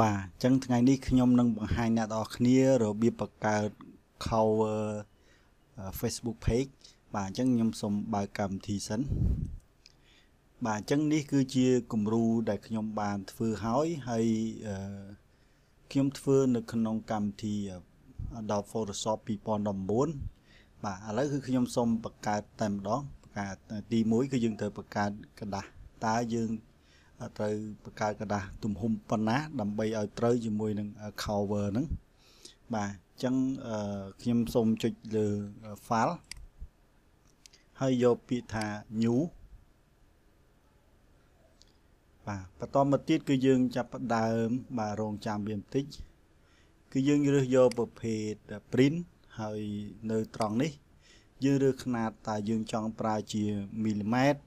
បាទអញ្ចឹងថ្ងៃនេះខ្ញុំនឹងបង្ហាញអ្នកនរគ្នារបៀបបង្កើត cover Facebook page បាទអញ្ចឹងខ្ញុំសូមបើកកម្មវិធីសិនបាទអញ្ចឹងនេះគឺជាគំរូដែលខ្ញុំបានធ្វើហើយហើយខ្ញុំធ្វើនៅក្នុងកម្មវិធី Adobe Photoshop 2019បាទឥឡូវគឺខ្ញុំសូមបង្កើតតែម្ដងបង្កើតទី1គឺយើងត្រូវបង្កើតกระดาษតើយើង ត្រូវបង្កើតกระดาษទំហំប៉ុណ្ណាដើម្បីឲ្យត្រូវជាមួយនឹង cover ហ្នឹងបាទអញ្ចឹងខ្ញុំសូមចុចលើ file ហើយយកពាក្យថា new បាទបន្តមកទៀតគឺយើងចាប់ផ្ដើមបាទរងចាំវាបន្តិចគឺយើងរើសយកប្រភេទ print ហើយនៅត្រង់នេះ យើងរើសຂະຫນាតតើយើងចង់ប្រើជាមីលីម៉ែត្រ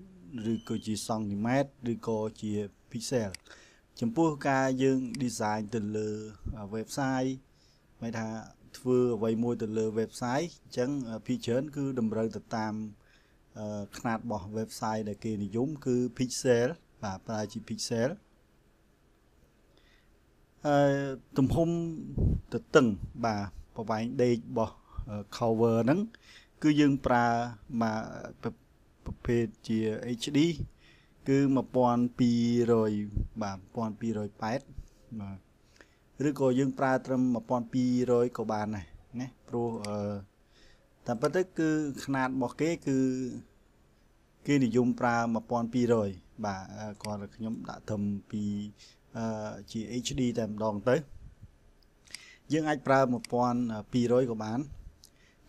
ឬក៏ជាសង់ទីម៉ែត្រឬក៏ជា pixel ចំពោះការយើង design ទៅលើ website មានថាធ្វើអ្វីមួយទៅលើ website អញ្ចឹងភាគច្រើនគឺតម្រូវទៅតាមຂະຫນាតរបស់ website ដែលគេនិយមគឺ pixel បាទប្រើជា pixel អឺទំហំទៅតឹងបាទប្រវែងដេករបស់ cover ហ្នឹងគឺយើងប្រើមក ប្រភេទជា HD គឺ1200បាទ1280បាទឬក៏យើងប្រើត្រឹម1200ក៏បានដែរណាព្រោះអឺតាមពិតទៅគឺຂະຫນាតរបស់គេគឺគេនិយមប្រើ1200បាទគាត់ខ្ញុំដាក់ត្រឹមពីអឺជា HD តែម្ដងទៅយើងអាចប្រើ1200ក៏បាន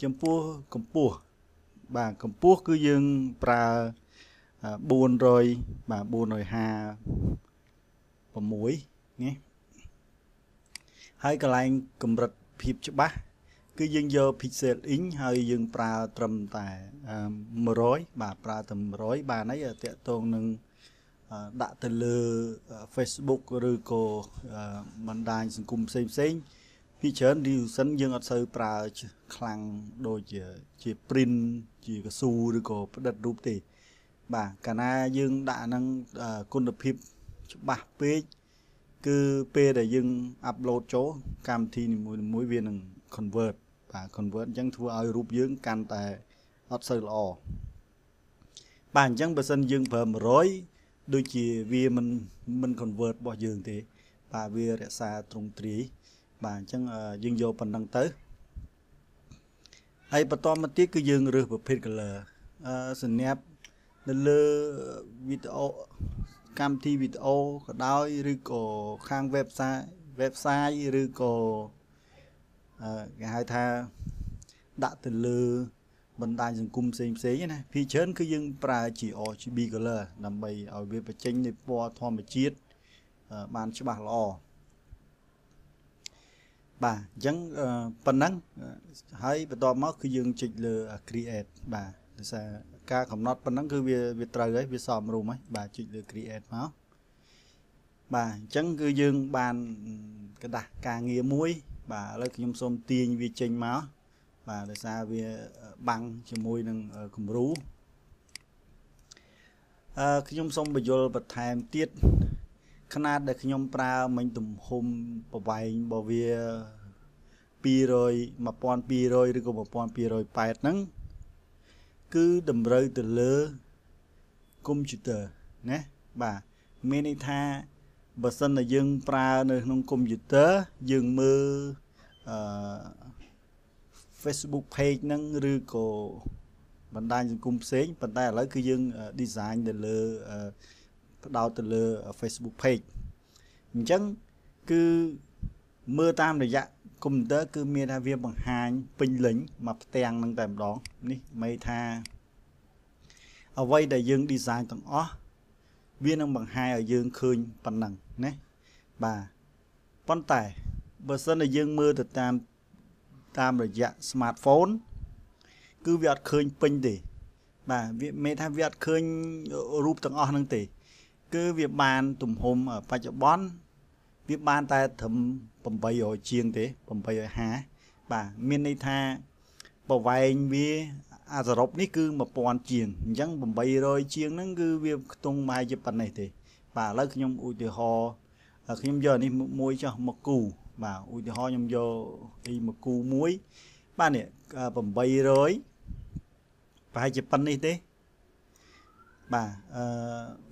ចំពោះកម្ពស់ បាទកម្ពស់គឺយើងប្រើ400បាទ456ណាហើយកន្លែងកម្រិតភាពច្បាស់គឺយើងយក pixel inch ហើយយើងប្រើត្រឹមតែ100បាទប្រើតែ100បានហើយតកតងនឹងដាក់ទៅលើ Facebook ឬក៏បណ្ដាញសង្គមផ្សេងផ្សេង ពីច្រើន Division យើងអត់សូវប្រើខ្លាំងដូចជាជា print ជាកស៊ូឬក៏ផ្ដិតរូបទេ បាទកាលណាយើងដាក់ហ្នឹងគុណភាពច្បាស់ពេកគឺពេលដែលយើងអាប់ឡូតចូលកម្មវិធីនីមួយៗវានឹង convert បាទ convert អញ្ចឹងធ្វើឲ្យរូបយើងកាន់តែអត់សូវល្អបាទអញ្ចឹងបើសិនយើងប្រើ100ដូចជាវាមិនមិន convert របស់យើងទេ បាទវារក្សាទ្រង់ទ្រាយ បាទអញ្ចឹងយើងយកប៉ុណ្ណឹងទៅហើយបន្តមកទៀតគឺយើងរើសប្រភេទ color អឺសញ្ញាប់នៅលើវីដេអូកម្មវិធីវីដេអូក៏ដោយឬក៏ខាង website website ឬក៏អឺគេហៅថាដាក់ទៅលើបណ្ដាញសង្គមផ្សេងផ្សេងណាភាគច្រើនគឺយើងប្រើជា RGB color ដើម្បីឲ្យវាបញ្ចេញនូវពណ៌ធម្មជាតិបានច្បាស់ល្អ បាទអញ្ចឹងប៉ុណ្ណឹងហើយបន្ទាប់មកគឺយើងចុចលើ create បាទដោយសារការកំណត់ប៉ុណ្ណឹងគឺវាវាត្រូវហើយវាសមរម្យហើយបាទចុចលើ create មកបាទអញ្ចឹងគឺយើងបានกระดาษការងារមួយ បាទឥឡូវខ្ញុំសូមទាញវាចេញមកបាទដោយសារវាបាំងជាមួយនឹងគំរូអឺខ្ញុំសូមបញ្យល់បន្ថែមទៀត ຂະຫນាតដែលខ្ញុំប្រើមិញទំហំប្រវែងរបស់វា200 1200ឬក៏1280ហ្នឹងគឺតម្រូវទៅលើកុំព្យូទ័រណាបាទមានន័យថាបើសិនតែយើងប្រើនៅក្នុងកុំព្យូទ័រយើងមើលអឺ Facebook page ហ្នឹងឬក៏បណ្ដាញសង្គមផ្សេងប៉ុន្តែឥឡូវគឺយើង design ទៅលើ ផ្ដោតទៅលើ Facebook page អញ្ចឹងគឺមើលតាមរយៈកុំព្យូទ័រគឺមានថាវាបង្ហាញពេញលេញមកផ្ទាំងនឹងតែម្ដងនេះមិនថាអ្វីដែលយើង design ទាំងអស់វានឹងបង្ហាញឲ្យយើងឃើញប៉ុណ្ណឹងណាបាទប៉ុន្តែបើសិនតែយើងមើលទៅតាមតាមរយៈ smartphone គឺវាអត់ឃើញពេញទេ បាទវាមានថាវាអត់ឃើញរូបទាំងអស់ហ្នឹងទេ គឺវាបានទំហំបច្ចុប្បន្នវាបានតែត្រឹម800ជាងទេ850បាទមានន័យថាប្រវែងវាអាសរុបនេះគឺ1000ជាងអញ្ចឹង800ជាងហ្នឹងគឺវាខ្ទង់ម៉ែជាប៉ុណ្ណេះទេ បាទឥឡូវខ្ញុំឧទាហរណ៍ខ្ញុំយកនេះមួយចុះមកគូបាទឧទាហរណ៍ខ្ញុំយកអីមកគូមួយបាទនេះ800ប្រហែលជាប៉ុណ្នេះទេ បាទអឺ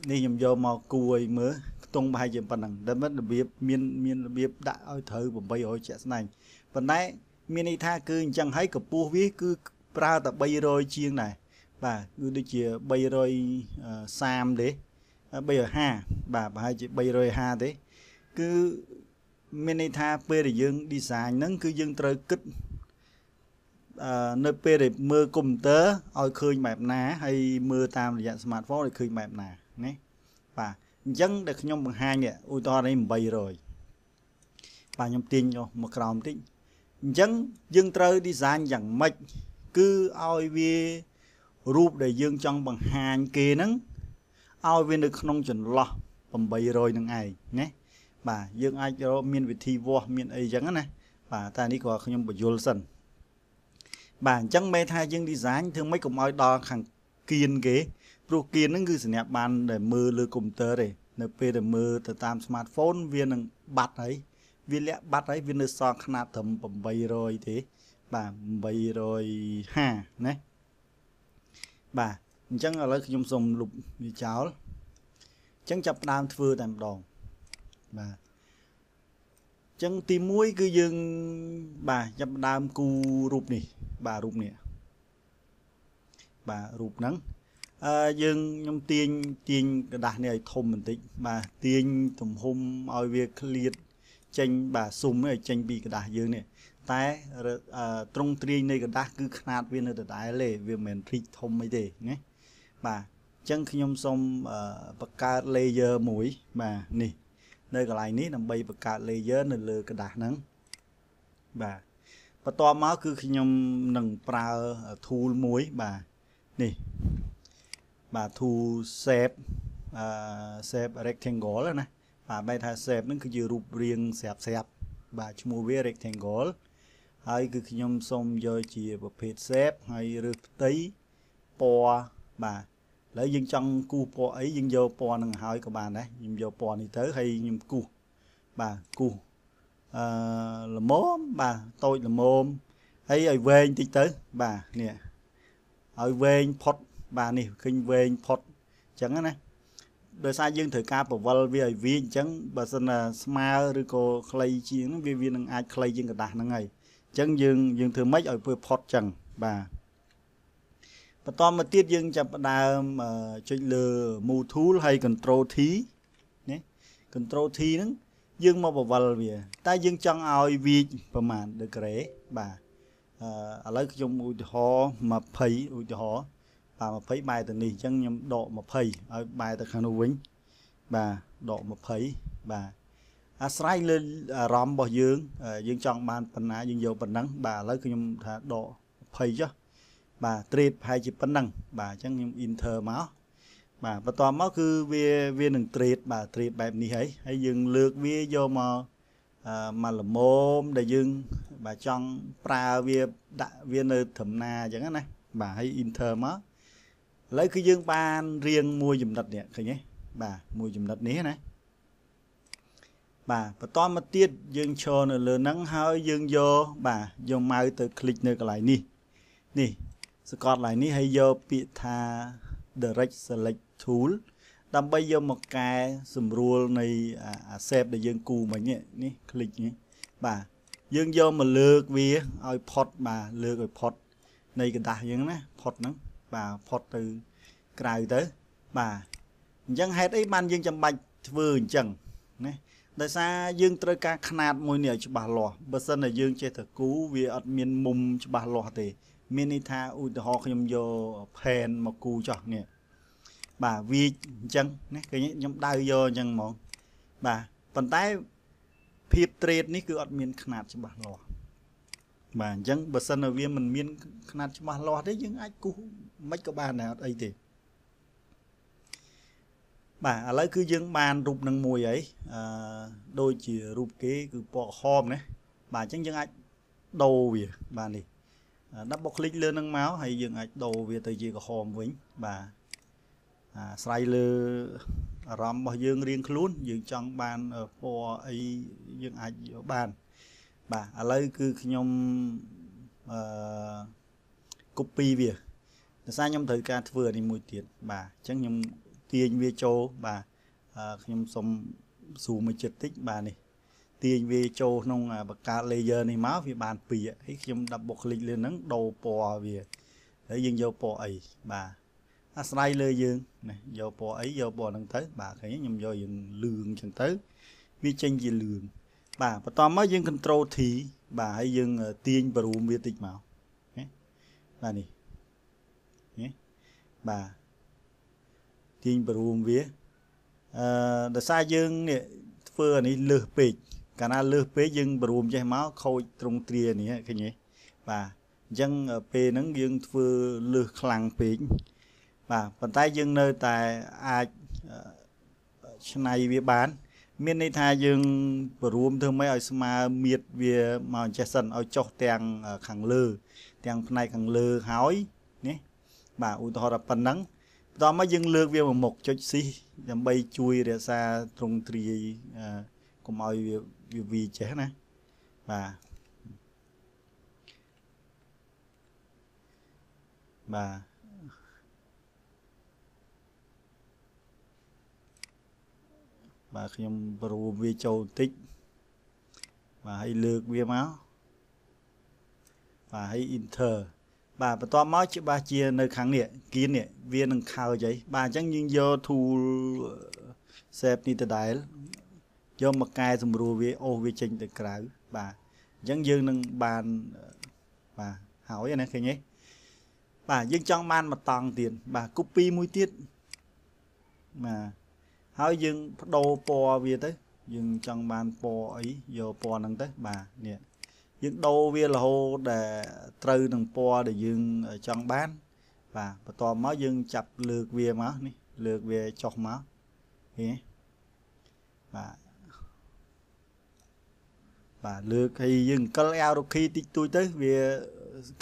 នេះខ្ញុំយកមកគូឲ្យមើលខ្ទង់ប្រហែលជាប៉ុណ្ណឹងតែមិនរបៀបមានមានរបៀបដាក់ឲ្យត្រូវ800ជាក់ស្ដែងប៉ុន្តែមានន័យថាគឺអញ្ចឹងហើយកម្ពស់វាគឺប្រើតែ300ជាងដែរបាទគឺដូចជា330ទេ350បាទប្រហែលជា350ទេគឺមានន័យថាពេលដែលយើង design ហ្នឹងគឺយើងត្រូវគិតអឺ នៅពេលដែលមើលកុំព្យូទ័រឲ្យឃើញបែបណាហើយមើលតាមរយៈ smartphone ឲ្យឃើញបែបណាណាបាទអញ្ចឹងដែលខ្ញុំបង្ហាញនេះឧទាហរណ៍នេះ800បាទខ្ញុំទាញមកក្រោមបន្តិចអញ្ចឹងយើងត្រូវ design យ៉ាងម៉េចគឺឲ្យវារូបដែលយើងចង់បង្ហាញគេហ្នឹងឲ្យវានៅក្នុងចន្លោះ800នឹងឯងណាបាទយើងអាចរកមានវិធីវាស់មានអីចឹងណាបាទតែនេះក៏ខ្ញុំបញ្យល់សិន បាទអញ្ចឹងមេថាយើង design ធ្វើម៉េចកុំឲ្យដល់ខាងគៀនគេព្រោះគៀនហ្នឹងគឺសញ្ញាបត្រដែលមើលលើកុំព្យូទ័រទេនៅពេលដែលមើលទៅតាម smartphone វានឹងបាត់ហើយវាលាក់បាត់ហើយវានៅសល់ຂະຫນាតត្រឹម800ទេបាទ850ណាបាទអញ្ចឹងឥឡូវខ្ញុំសូមលុបវាចោលអញ្ចឹងចាប់ផ្ដើមធ្វើតែម្ដងបាទ ចឹងទី1គឺយើងបាទចាប់ដើមគូរូបនេះ បាទរូបនេះបាទរូបហ្នឹងអឺយើងខ្ញុំទាញទាញกระดาษនេះឲ្យធំបន្តិចបាទទាញទំហំឲ្យវាឃ្លាតចេញបាទស៊ុំនេះឲ្យចេញពីกระดาษយើងនេះតែត្រង់ទ្រាយនៃกระดาษគឺຂណាតវានៅដដែលទេវាមិនមែនព្រីកធំអីទេណាបាទអញ្ចឹងខ្ញុំសូមបង្កើត layer មួយបាទនេះ នៅកន្លែងនេះដើម្បីបង្កើត layer នៅលើกระดาษហ្នឹងបាទបន្ទាប់មកគឺខ្ញុំនឹងប្រើ tool មួយបាទនេះបាទ tool shape អឺ shape rectangle ណាបាទបែរថា shape ហ្នឹងគឺជារូបរាងស្រាប់ស្រាប់បាទឈ្មោះវា rectangle ហើយគឺខ្ញុំសូមយកជាប្រភេទ shape ហើយរើសផ្ទៃពណ៌បាទ ឥឡូវយើងចង់គូសពណ៌អីយើងយកពណ៌នឹងហើយក៏បានដែរខ្ញុំយកពណ៌នេះទៅហើយខ្ញុំគូសបាទគូសអឺល្មមបាទតូចល្មមហើយឲ្យវែងតិចទៅបាទនេះឲ្យវែងផុតបាទនេះឃើញវែងផុតអញ្ចឹងណាដោយសារយើងត្រូវការប្រវល់វាឲ្យវាអញ្ចឹងបើសិនណាស្មើឬក៏ខ្លីជាងវាវានឹងអាចខ្លីជាងกระดาษហ្នឹងហើយអញ្ចឹងយើងយើងធ្វើម៉េចឲ្យវាផុតអញ្ចឹងបាទ បន្តមកទៀតយើងចាប់ផ្ដើមចុចលើ move tool ហើយ control T ណា control T ហ្នឹងយើងមកបវលវា តែយើងចង់ឲ្យវាប្រមាណ degree បាទអឺឥឡូវខ្ញុំឧទាហរណ៍20ឧទាហរណ៍បាទ20បែរទៅនេះអញ្ចឹងខ្ញុំដក20ឲ្យបែរទៅខាងនោះវិញបាទដក20បាទអាស្រ័យលើអារម្មណ៍របស់យើង យើងចង់បានប៉ុណ្ណាយើងយកប៉ុណ្ណឹងបាទឥឡូវខ្ញុំថាដក20ចុះ បាទ trade ប្រហែលជាប៉ុណ្ណឹងបាទអញ្ចឹងខ្ញុំ enter មកបាទបន្ទាប់មកគឺវាវានឹង trade បាទ trade បែបនេះហើយហើយយើងលើកវាយកមកអឺមកលមមដែលយើងបាទចង់ប្រើវាដាក់វានៅត្រឹមណាអញ្ចឹងណាបាទហើយ enter មកឥឡូវគឺយើងបានរៀងមួយចំណិតនេះឃើញទេបាទមួយចំណិតនេះណាបាទបន្តមកទៀតយើងឈរនៅលើហ្នឹងហើយយើងយកបាទយកម៉ៅទៅคลิกនៅកន្លែងនេះនេះ សកត់ឡើយនេះហើយយកពាក្យថា direct select tool ដើម្បីយកមកកែសម្រួលនៃអា shape ដែលយើងគូមិញនេះคลิกនេះបាទយើងយកមកលើកវាឲ្យផុតបាទលើកឲ្យផុតនៃกระดาษយើងណាផុតហ្នឹងបាទផុតទៅក្រៅទៅបាទអញ្ចឹងហេតុអីបានយើងចាំបាច់ធ្វើអញ្ចឹងណាដោយសារយើងត្រូវការຂະຫນាតមួយនេះឲ្យច្បាស់លាស់បើសិនតែយើងចេះតែគូវាអត់មានមុំច្បាស់លាស់ទេ មានន័យថាឧទាហរណ៍ខ្ញុំយកផែនមកគូចោះនេះបាទវាអញ្ចឹងណាឃើញខ្ញុំដៅយកអញ្ចឹងហ្មងបាទប៉ុន្តែភាព trade នេះគឺអត់មានຂະຫນាតច្បាស់លាស់បាទអញ្ចឹងបើសិនតែវាមិនមានຂະຫນាតច្បាស់លាស់ទេយើងអាចគូសមិនក៏បានដែរអត់អីទេបាទឥឡូវគឺយើងបានរូបនឹងមួយហើយអឺដូចជារូបគេគឺពណ៌ក្រហមណាបាទអញ្ចឹងយើងអាចដូរវាបាទនេះ ដាក់បុកคลิกលើនឹងមកហើយយើងអាចដូរវាទៅជាក្រហមវិញបាទអាស្រ័យលើ អារម្មណ៍របស់យើងរៀងខ្លួនយើងចង់បានពណ៌អីយើងអាចយកបានបាទឥឡូវគឺខ្ញុំអឺ copy វាដោយសារខ្ញុំត្រូវការធ្វើនេះមួយទៀតបាទអញ្ចឹងខ្ញុំទាញវាចូលបាទខ្ញុំសុំ zoom មួយចិត្តតិចបាទនេះ ទាញវាចូលក្នុងបង្កើត layer នេះមកវាបានពីរហើយខ្ញុំ double click លើហ្នឹងដូរពណ៌វាហើយយើងយកពណ៌អីបាទអាស្រ័យលើយើងណាយកពណ៌អីយកពណ៌ហ្នឹងទៅបាទឃើញខ្ញុំយកយើងលឿងអញ្ចឹងទៅវាចេញជាលឿងបាទបន្ទាប់មកយើង control T បាទហើយយើងទាញបរូមវាតិចមកណាបាទនេះណាបាទទាញបរូមវាអឺដោយសារយើងនេះធ្វើអានេះលើសពេក កាលណាលើសពេកយើងបរួមចេះមកខូចត្រង់ទ្រានេះឃើញទេបាទអញ្ចឹងពេលហ្នឹងយើងធ្វើលើសខ្លាំងពេកបាទប៉ុន្តែយើងនៅតែអាចឆ្នៃវាបាន មានន័យថាយើងបរួមធ្វើម៉េចឲ្យស្មើមៀតវាមកអញ្ចេះសិនឲ្យចុះទាំងខាងលើ ទាំងផ្នែកខាងលើហើយនេះបាទឧទាហរណ៍ថាប៉ុណ្ណឹងបន្តមកយើងលើកវាមកមុខចុចស៊ីដើម្បីជួយរក្សាទ្រង់ទ្រាយ កុំឲ្យវាវាវីចេះណាបាទបាទបាទខ្ញុំប្រួមវាចូលបន្តិចបាទហើយលើកវាមកបាទហើយ enter បាទបន្ទាប់មកច្បាស់ជានៅខាងនេះគៀននេះវានឹងខើចអីបាទអញ្ចឹងយើងយក tool shape នេះទៅដែរ យកមកកែសម្រួលវាអូសវាចេញទៅក្រៅបាទអញ្ចឹងយើងនឹងបានបាទហើយណាឃើញទេបាទយើងចង់បានមកតង់ទៀតបាទ copy មួយទៀតបាទហើយយើងបដូរពណ៌វាទៅយើងចង់បានពណ៌អីយកពណ៌ហ្នឹងទៅបាទនេះយើងដូរវារហូតដែលត្រូវនឹងពណ៌ដែលយើងចង់បាន បាទបន្ទាប់មកយើងចាប់លើកវាមកនេះលើកវាចុះមកឃើញបាទ បាទលើកឲ្យយើងកិលអារុខីតិចតួចទៅវា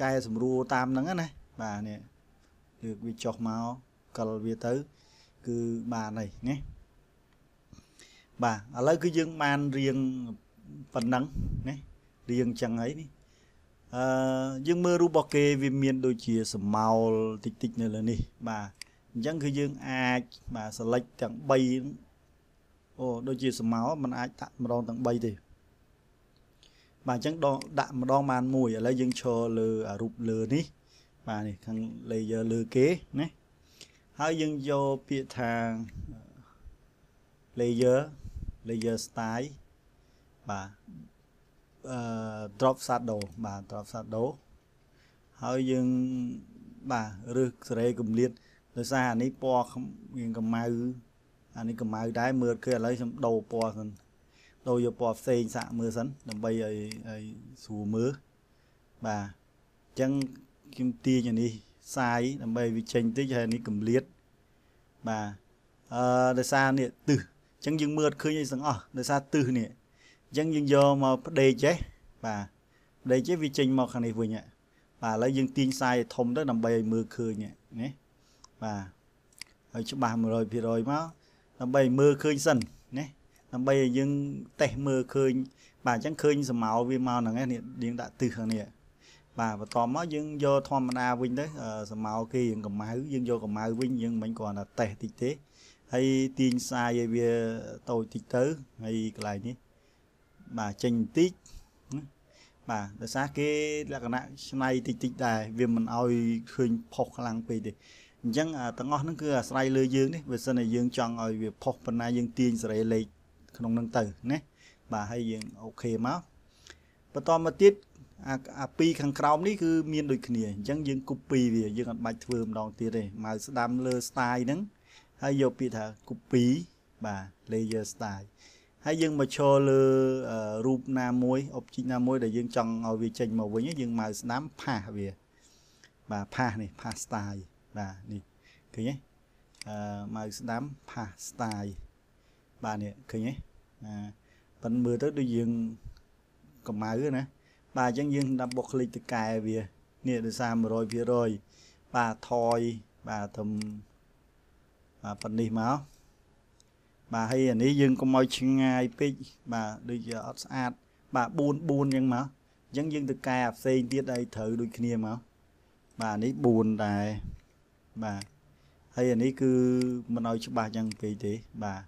កែសម្រួលតាមហ្នឹងណាបាទនេះលើកវាចុះមកកិលវាទៅ គឺបានហើយណាបាទឥឡូវគឺយើងបានរៀងប៉ុណ្ណឹងណារៀងចឹងហើយនេះអឺយើងមើលរូបរបស់គេវាមានដូចជាសមោលតិចតិចនៅលើនេះ បាទអញ្ចឹងគឺយើងអាចបាទ select ទាំង3អូដូចជាសមោលมันអាចដាក់ម្ដងទាំង3ទេ បាទអញ្ចឹងដកដាក់ម្ដងបានមួយឥឡូវយើងឈរលើរូបលើនេះ បាទនេះខាង layer លើគេណាហើយយើងយកពាក្យថា layer layer style បាទអឺ drop shadow បាទ drop shadow ហើយយើងបាទរើសសេរីកម្រិតដោយសារអានេះពណ៌រៀងកម្ៅអានេះកម្ៅដែរមើលឃើញឥឡូវខ្ញុំដូរពណ៌សិន ដូរយកពណ៌ផ្សេងសាក់មើលសិនដើម្បីឲ្យឲ្យស្រួលមើលបាទអញ្ចឹងខ្ញុំទាញអានេះសាយដើម្បីវាចេញតិចហើយនេះកម្រិតបាទអឺដោយសារនេះទិសអញ្ចឹងយើងមើលឃើញអីទាំងអស់ដោយសារទិសនេះអញ្ចឹងយើងយកមកផ្ដេកចេះបាទផ្ដេកចេះវាចេញមកខាងនេះវិញបាទឥឡូវយើងទាញសាយធំទៅដើម្បីឲ្យមើលឃើញនេះបាទហើយច្បាស់100%មកដើម្បីមើលឃើញសិនណា ដើម្បីឲ្យយើងតេស្តមើលឃើញ បាទអញ្ចឹងឃើញសមោវាមកហ្នឹងឯងយើងដាក់ទិសខាងនេះបាទបន្តមកយើងយកធម្មតាវិញទៅសមោគេយើងកម្ៅយើងយកកម្ៅវិញយើងមិនគ្រាន់តែតេស្តតិចទេហើយទាញខ្សែឲ្យវាតូចតិចទៅហើយកន្លែងនេះបាទចេញបន្តិចបាទដោយសារគេលក្ខណៈឆ្នៃតិចតិចដែរវាមិនឲ្យឃើញផុសខ្លាំងពេកទេអញ្ចឹងទាំងអស់ហ្នឹងគឺអាស្រ័យលើយើងនេះបើសិនជាយើងចង់ឲ្យវាផុសប៉ុណ្ណាយើងទាញសេរីលេខ ក្នុងហ្នឹងទៅណាបាទហើយយើងអូខេមកបន្តមកទៀតអាអាពីរខាងក្រោមនេះគឺមានដូចគ្នាអញ្ចឹងយើង copy វាយើងអត់បាច់ធ្វើម្ដងទៀតទេមកស្ដាំលើ style ហ្នឹងហើយយកពាក្យថា copy បាទ layer style ហើយយើងមកឈរលើរូបណាមួយ object ណាមួយដែលយើងចង់ឲ្យវាចេញមកវិញយើងមកស្ដាំផាសវាបាទផាសនេះផាស style បាទនេះឃើញទេអឺមកស្ដាំផាស style បាទនេះឃើញទេអាប៉ិនមើលទៅដូចយើងកម្ៅណាបាទអញ្ចឹងយើងដាក់បុកคลิกទៅកែវានេះដោយសារ100%បាទថយបាទទៅបាទប៉ុណ្នេះមក បាទហើយអានេះយើងកុំឲ្យឆ្ងាយពេកបាទដូចជាអត់ស្អាតបាទ4 4អញ្ចឹងមកអញ្ចឹងយើងទៅកែអាផ្សេងទៀតឲ្យត្រូវដូចគ្នាមកបាទនេះ4ដែរបាទហើយអានេះគឺមិនឲ្យច្បាស់យ៉ាងពេកទេបាទ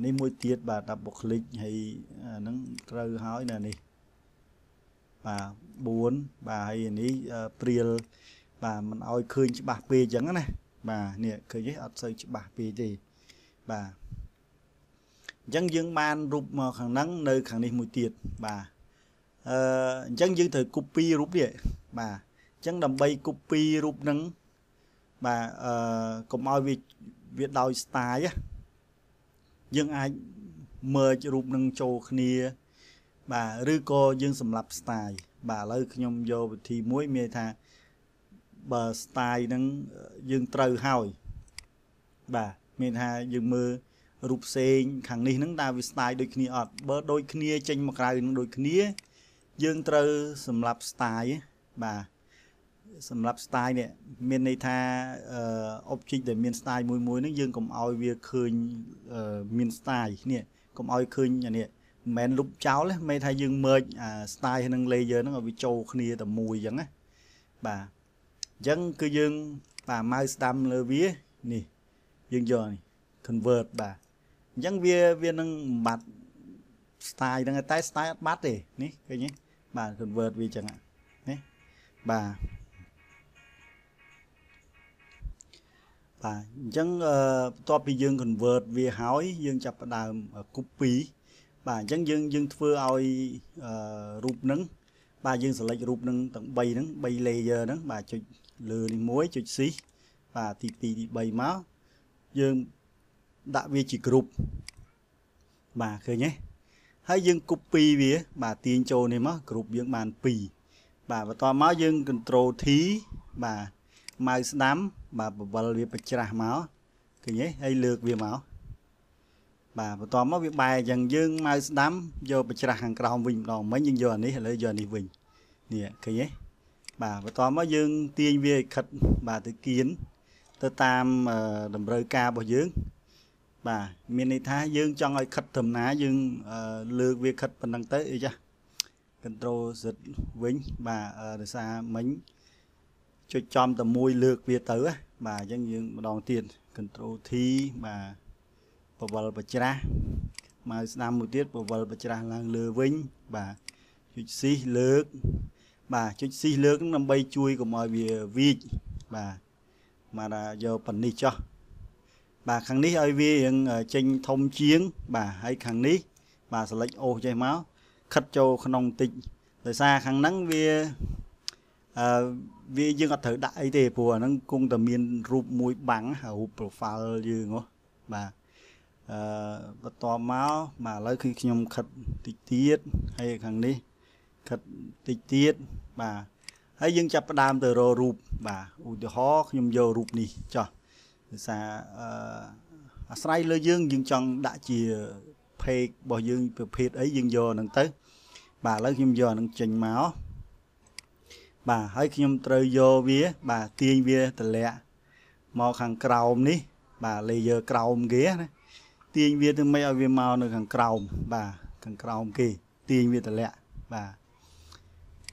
នេះមួយទៀតបាទ double click ហើយអាហ្នឹងត្រូវហើយនៅនេះបាទ4បាទហើយអានេះព្រៀលបាទមិនឲ្យឃើញច្បាស់ពេកអញ្ចឹងណាបាទនេះឃើញទេអត់សូវច្បាស់ពេកទេបាទអញ្ចឹងយើងបានរូបមកខាងហ្នឹងនៅខាងនេះមួយទៀតបាទអឺអញ្ចឹងយើងត្រូវ copy រូបនេះបាទអញ្ចឹងដើម្បី copy រូបហ្នឹងបាទអឺកុំឲ្យវាវាដោយ style យើងអាច merge រូបនឹងចូលគ្នា បាទឬក៏យើងសម្រាប់ style បាទឥឡូវខ្ញុំយកវិធីមួយមានថាបើ style ហ្នឹងយើងត្រូវហើយបាទមានថាយើងមើលរូបផ្សេងខាងនេះហ្នឹងតើវា style ដូចគ្នាអត់បើដូចគ្នាចេញមកក្រៅនឹងដូចគ្នា យើងត្រូវសម្រាប់ style បាទ សម្រាប់ style នេះមានន័យថា object ដែលមាន style មួយមួយហ្នឹងយើងកុំឲ្យវាឃើញមាន style នេះកុំឲ្យឃើញអានេះមិនមែនលុបចោលទេមិនថាយើង merge អា style នឹង layer ហ្នឹងឲ្យវាចូលគ្នាតែមួយអញ្ចឹងណាបាទអញ្ចឹងគឺយើងបាទ mouse ស្ដាំលើវានេះយើងយកនេះ convert បាទអញ្ចឹងវាវានឹងបំបត្តិ style ហ្នឹងតែ style អត់បាត់ទេនេះឃើញទេបាទ convert វាអញ្ចឹងណាបាទ បាទអញ្ចឹងបន្ទាប់ពីយើង convert វាហើយយើងចាប់ផ្ដើម copy បាទអញ្ចឹងយើងយើងធ្វើឲ្យរូបហ្នឹងបាទយើង select រូបហ្នឹងទាំង3ហ្នឹង3 layer ហ្នឹងបាទចុចលើនេះមួយចុច shift បាទទី2ទី3មកយើងដាក់វាជា group បាទឃើញទេហើយយើង copy វា បាទទាញចូលនេះមក group យើងបាន2បាទបន្តមកយើង control T បាទម៉ៅស្ដាំ បាទបវលវាបញ្ច្រាស់មកឃើញទេហើយលើកវាមកបាទបន្តមកវាបែរអញ្ចឹងយើងម៉ៅស្ដាំយកបញ្ច្រាស់ខាងក្រោមវិញម្ដងមិញយើងយកអានេះឥឡូវយកអានេះវិញនេះឃើញទេបាទបន្តមកយើងទាញវាឲ្យខិតបាទទៅគៀនទៅតាមតម្រូវការរបស់យើង បាទមានន័យថាយើងចង់ឲ្យខិតត្រឹមណាយើងលើកវាខិតប៉ុណ្ណឹងទៅអីចា control Z វិញបាទដោយសារមិញ ចុចចំតែមួយលើកវាទៅបាទអញ្ចឹងយើងម្ដងទៀត control T បាទបវលបច្រាស់មកស្ដាំមួយទៀតបវលបច្រាស់ឡើងលើវិញបាទចុចស៊ីលើក បាទចុចស៊ីលើកដើម្បីជួយកុំឲ្យវាវីកបាទមកដល់យកប៉នេះចោះបាទខាងនេះឲ្យវារៀងចេញធំជាង បាទហើយខាងនេះ បាទសិលេចអូសចេះមកខិតចូលក្នុងតិចដោយសារខាងហ្នឹងវាអឺ វាយើងអត់ត្រូវដាក់អីទេព្រោះអាហ្នឹងគង់តែមានរូបមួយបាំងរូប profile យើងហ៎បាទអឺបន្តមកបាទឥឡូវគឺខ្ញុំខិតតិចទៀតហើយខាងនេះខិតតិចទៀតបាទហើយយើងចាប់ផ្ដើមទៅរករូបបាទឧទាហរណ៍ខ្ញុំយករូបនេះចោះដោយសារអឺអាស្រ័យលើយើងយើងចង់ដាក់ជា page របស់យើងប្រភេទអីយើងយកហ្នឹងទៅបាទឥឡូវខ្ញុំយកអាហ្នឹងចេញមក បាទហើយខ្ញុំត្រូវយកវា បាទទាញវាតម្លាក់មកខាងក្រោមនេះ បាទ layer ក្រោមគេណាទាញវាទៅមិនឲ្យវាមកនៅខាងក្រោមបាទខាងក្រោមគេទាញវាតម្លាក់បាទ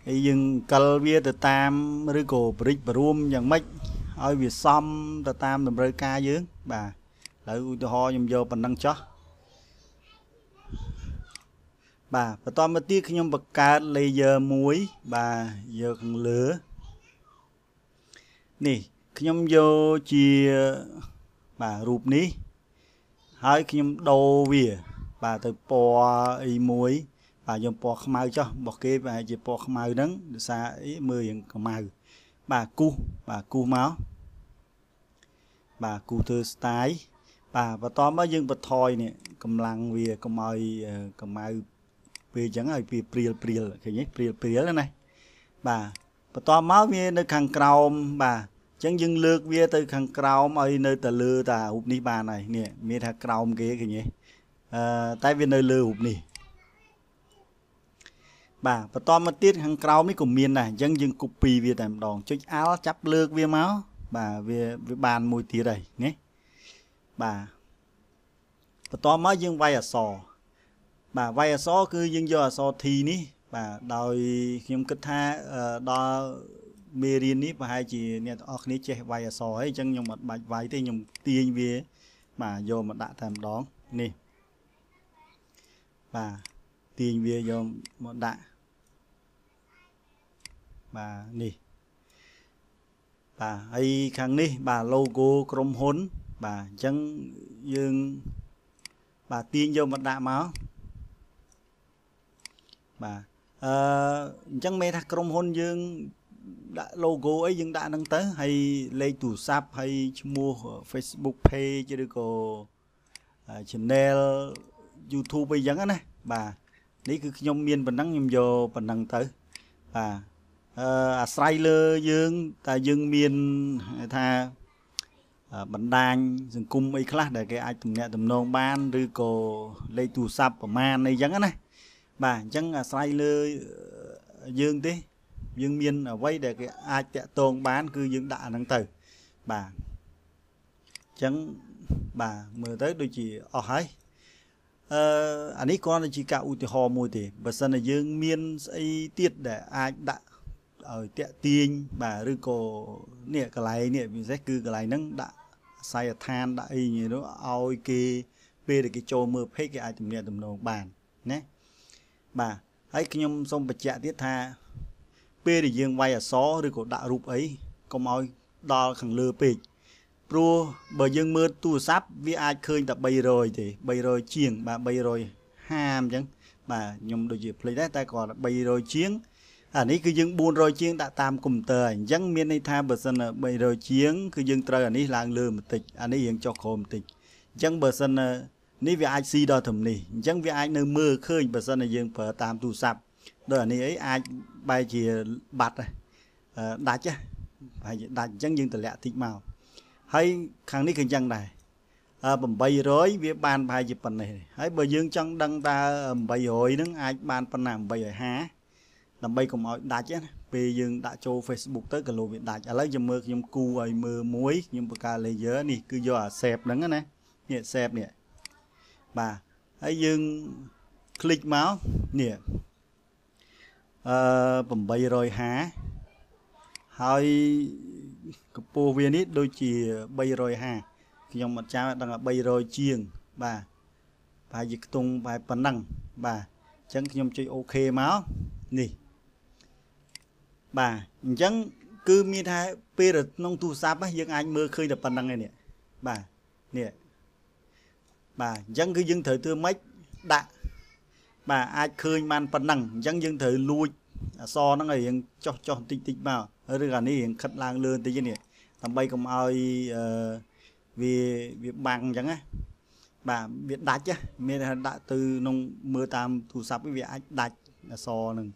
ហើយយើងកិលវាទៅតាមឬក៏បរិចបរួមយ៉ាងម៉េចឲ្យវាសមទៅតាមតម្រូវការយើង បាទឥឡូវឧទាហរណ៍ខ្ញុំយកប៉ុណ្ណឹងចោះ បាទបន្តមកទៀតខ្ញុំបង្កើត layer មួយបាទយកខាងលើនេះខ្ញុំយកជាបាទរូបនេះ ហើយខ្ញុំដូរវា បាទទៅពណ៌អីមួយបាទយកពណ៌ខ្មៅចុះរបស់គេប្រហែលជាពណ៌ខ្មៅហ្នឹងដោយសារអីមើលយ៉ាងខ្មៅបាទគូសបាទគូសមកបាទគូសធ្វើ style បាទបន្តមកយើងបន្ថយនេះកម្លាំងវាកុំឲ្យកម្ៅ ពេលអញ្ចឹងឲ្យវាព្រៀលព្រៀលឃើញទេព្រៀលព្រៀលណាបាទបន្តមកវានៅខាងក្រោមបាទអញ្ចឹងយើងលើកវាទៅខាងក្រោមឲ្យនៅតែលើតារូបនេះបានហើយនេះមានថាក្រោមគេឃើញទេអឺតែវានៅលើរូបនេះបាទបន្តមកទៀតខាងក្រោមនេះក៏មានដែរអញ្ចឹងយើង copy វាតែម្ដងចុច Alt ចាប់លើកវាមកបាទវាវាបានមួយទៀតហើយនេះបាទបន្ទាប់មកយើងវាយអក្សរ បាទវាយអក្សរគឺយើងយកអក្សរ T នេះបាទដោយខ្ញុំគិតថាដល់មេរៀននេះប្រហែលជាអ្នកទាំងអស់គ្នាចេះវាយអក្សរហើយអញ្ចឹងខ្ញុំអត់បាច់វាយទេខ្ញុំទាញវា បាទយកមកដាក់តែម្ដងនេះបាទទាញវាយកមកដាក់បាទនេះបាទហើយខាងនេះបាទ logo ក្រុមហ៊ុន បាទអញ្ចឹងយើងបាទទាញយកមកដាក់មក បាទអឺអញ្ចឹងមេថាក្រុមហ៊ុនយើងដាក់ logo អីយើងដាក់ហ្នឹងទៅហើយលេខទូរស័ព្ទហើយឈ្មោះ Facebook page ឬក៏ channel YouTube អីចឹងណាបាទនេះគឺខ្ញុំមានប៉ុណ្ណឹងខ្ញុំយកប៉ុណ្ណឹងទៅបាទអឺអាស្រ័យលើយើងតែយើងមានថាបណ្ដាញសង្គមអីខ្លះដែលគេអាចទំនាក់ទំនងបាន ឬក៏លេខទូរស័ព្ទប្រមាណអីចឹងណា បាទអញ្ចឹងអាស្រ័យលើយើងទេយើងមានអ្វីដែលគេអាចតាក់ទងបាន គឺយើងដាក់អាហ្នឹងទៅបាទអញ្ចឹងបាទមើលទៅដូចជាអស់ហើយអឺអានេះគ្រាន់តែជាការឧទាហរណ៍មួយទេបើសិនជាយើងមានស្អីទៀតដែលអាចដាក់ឲ្យតាក់ទាញបាទឬក៏នេះកន្លែងនេះពិសេសគឺកន្លែងហ្នឹងដាក់អាស័យដ្ឋានដាក់អីនោះឲ្យគេពេលដែលគេចូលមើល page គេអាចទំនាក់ទំនងបានណា បាទហើយខ្ញុំសូមបញ្ជាក់ទៀតថា ពេលដែលយើងវាយអក្សរឬក៏ដាក់រូបអីកុំឲ្យដល់ខាងលើពេកព្រោះបើយើងមើលទូរស័ព្ទវាអាចឃើញតែ300ទេ300ជាងបាទ350អញ្ចឹងបាទខ្ញុំដូចជាភ្លេចដែរតែគាត់300ជាងអានេះគឺយើង400ជាងដាក់តាមកុំព្យូទ័រអញ្ចឹងមានន័យថាបើសិន300ជាងគឺយើងត្រូវអានេះឡើងលើបន្តិចអានេះយើងចុះក្រោមបន្តិចអញ្ចឹងបើសិន នេះវាអាចស៊ីដល់ត្រឹមនេះអញ្ចឹងវាអាចនៅមើលឃើញបើសិនជាយើងប្រើតាមទូរស័ព្ទដូចអានេះអីអាចបែរជាបាត់ដាច់បែរជាដាច់អញ្ចឹងយើងតម្លាក់តិចមកហើយខាងនេះក៏អញ្ចឹងដែរ800វាបានប្រហែលជាប៉ុណ្ណេះហើយបើយើងចង់ដឹងតើ800ហ្នឹងអាចបានប៉ុណ្ណា850ដើម្បីកុំឲ្យដាច់ណាពេលយើងដាក់ចូល Facebook ទៅក៏លោវាដាច់ឥឡូវខ្ញុំមើលខ្ញុំគូឲ្យមើលមួយខ្ញុំបង្កើត layer នេះគឺយកអា save ហ្នឹងណានេះ save នេះ បាទហើយយើងคลิกមកនេះអឺ850ហើយកម្ពស់វានេះដូចជា350ខ្ញុំអត់ចាំដឹងថា300ជាងបាទប្រហែលជាខ្ទង់បែបប៉ុណ្ណឹងបាទអញ្ចឹងខ្ញុំចុចអូខេមកនេះបាទអញ្ចឹងគឺមានថាពេលក្នុងទូរស័ព្ទយើងអាចមើលឃើញតែប៉ុណ្ណឹងឯនេះបាទនេះ បាទអញ្ចឹងគឺយើងត្រូវធ្វើម៉េចដាក់បាទអាចឃើញបានប៉ុណ្ណឹងអញ្ចឹងយើងត្រូវលួចអសហ្នឹងឲ្យរៀងចុះចុះបន្តិចតិចមកឬអានេះរៀងខិតឡើងលើបន្តិចនេះដើម្បីកុំឲ្យអឺវាវាបាំងអញ្ចឹងណាបាទវាដាច់មានថាដាក់ទៅក្នុងមើលតាមទូរស័ព្ទវាអាចដាច់អសហ្នឹង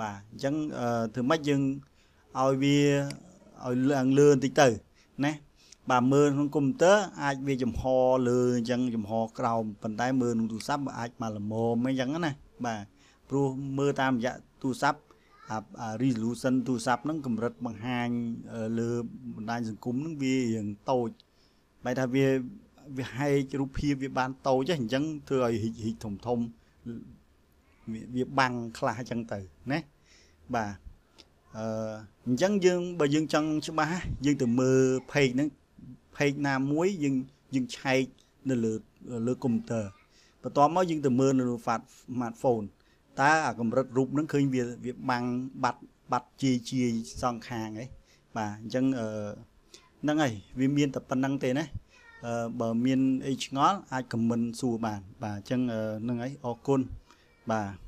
បាទអញ្ចឹងធ្វើម៉េចយើងឲ្យវាឲ្យឡើងលឿនបន្តិចទៅណា បាទមើលក្នុងកុំព្យូទ័រអាចវាចំហលើអញ្ចឹងចំហក្រោមប៉ុន្តែមើលក្នុងទូរស័ព្ទអាចមកល្មមអញ្ចឹងណាបាទព្រោះមើលតាមរយៈទូរស័ព្ទអា resolution ទូរស័ព្ទហ្នឹងកម្រិតបង្ហាញលើបណ្ដាញសង្គមហ្នឹងវារៀងតូចបែរថាវាវាហែករូបភាពវាបានតូចអញ្ចឹងធ្វើឲ្យហ៊ីកហ៊ីកធំធំវាបាំងខ្លះអញ្ចឹងទៅណាបាទអឺអញ្ចឹងយើងបើយើងចង់ច្បាស់យើងទៅមើល page ហ្នឹង page ណាមួយយើងយើងឆែកនៅលើលើកុំព្យូទ័របន្ទាប់មកយើងទៅមើលនៅ smartphone តើអាកម្រិតរូបហ្នឹងឃើញវាវាបាំងបាត់បាត់ជាជាសងខាងហីបាទអញ្ចឹងអឺហ្នឹងហើយវាមានតែប៉ុណ្្នឹងទេណាអឺបើមានអីឆ្ងល់អាចខមមិនសួរបានបាទអញ្ចឹងហ្នឹងហើយអរគុណបាទ